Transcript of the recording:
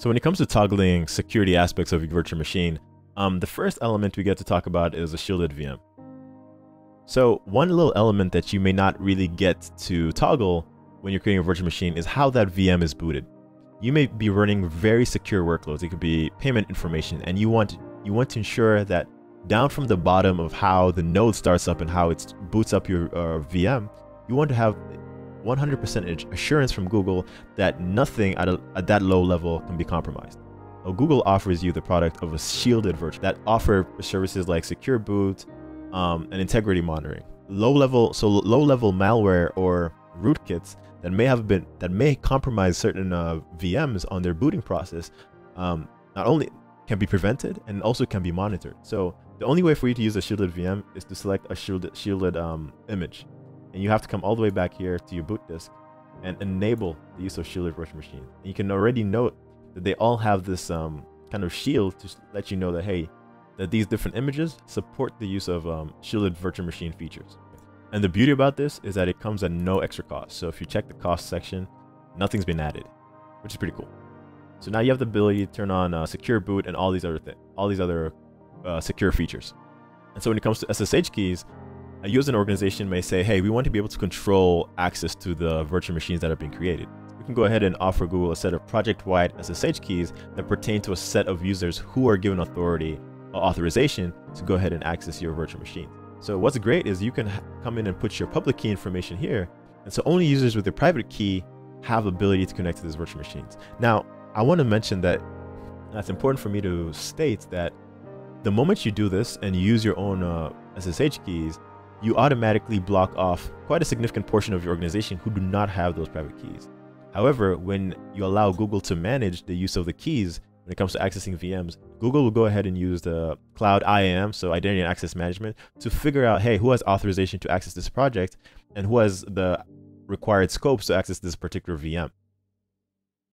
So when it comes to toggling security aspects of your virtual machine, um, the first element we get to talk about is a shielded VM. So one little element that you may not really get to toggle when you're creating a virtual machine is how that VM is booted. You may be running very secure workloads. It could be payment information, and you want you want to ensure that down from the bottom of how the node starts up and how it boots up your uh, VM, you want to have 100% assurance from Google that nothing at, a, at that low level can be compromised. Now, Google offers you the product of a shielded version that offer services like secure boot um, and integrity monitoring. Low level, so low level malware or rootkits that may have been that may compromise certain uh, VMs on their booting process. Um, not only can be prevented and also can be monitored. So the only way for you to use a shielded VM is to select a shielded shielded um, image and you have to come all the way back here to your boot disk and enable the use of shielded virtual machine. And you can already note that they all have this um, kind of shield to let you know that, hey, that these different images support the use of um, shielded virtual machine features. And the beauty about this is that it comes at no extra cost. So if you check the cost section, nothing's been added, which is pretty cool. So now you have the ability to turn on uh, secure boot and all these other all these other uh, secure features. And so when it comes to SSH keys, you as an organization may say, hey, we want to be able to control access to the virtual machines that are being created. We can go ahead and offer Google a set of project-wide SSH keys that pertain to a set of users who are given authority or authorization to go ahead and access your virtual machine. So what's great is you can come in and put your public key information here. And so only users with their private key have ability to connect to these virtual machines. Now, I want to mention that that's important for me to state that the moment you do this and use your own uh, SSH keys, you automatically block off quite a significant portion of your organization who do not have those private keys. However, when you allow Google to manage the use of the keys when it comes to accessing VMs, Google will go ahead and use the cloud IAM, so identity and access management, to figure out, hey, who has authorization to access this project and who has the required scopes to access this particular VM.